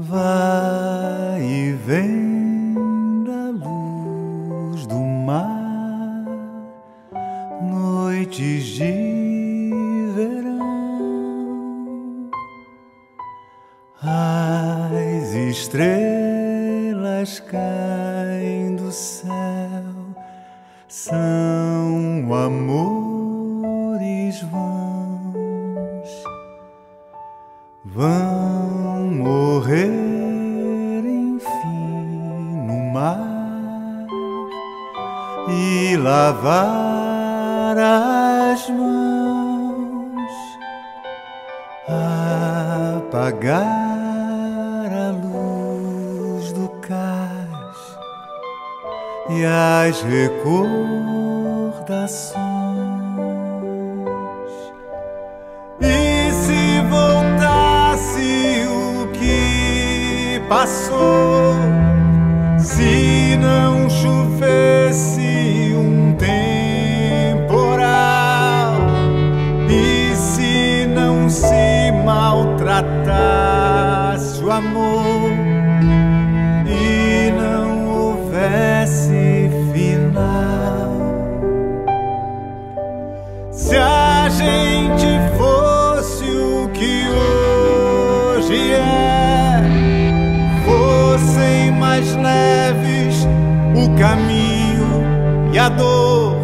vai e vem da luz do mar, noites de verão, as estrelas caem do céu, são amores. Mar e lavar as mãos, apagar a luz do cais e as recordações. passou. Se não chovesse um temporal e se não se maltratasse o amor e não houvesse final. Se a gente fosse o que hoje é mais leves o caminho e a dor.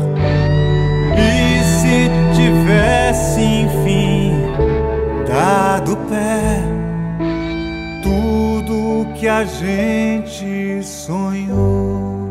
E se tivesse, enfim, dado pé, tudo que a gente sonhou.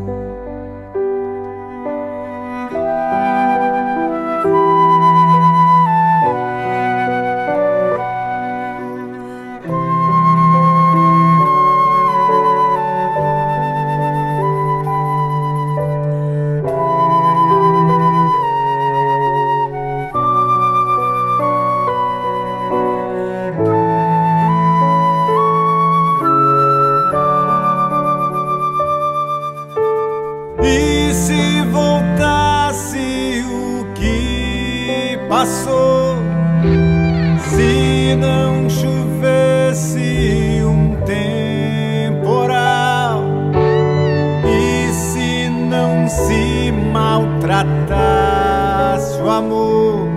Passou. Se não chovesse um temporal e se não se maltratasse o amor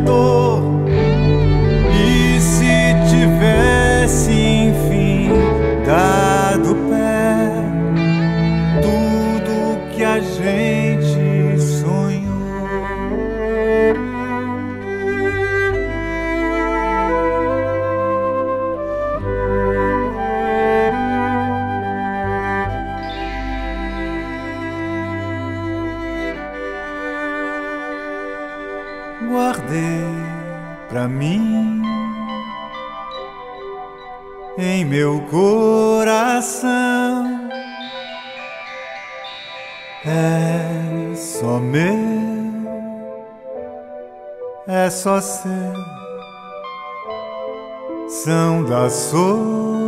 a dor. E se tivesse, enfim, dado pé, tudo que a gente guardei pra mim em meu coração. É só meu, é só seu, são da solidão.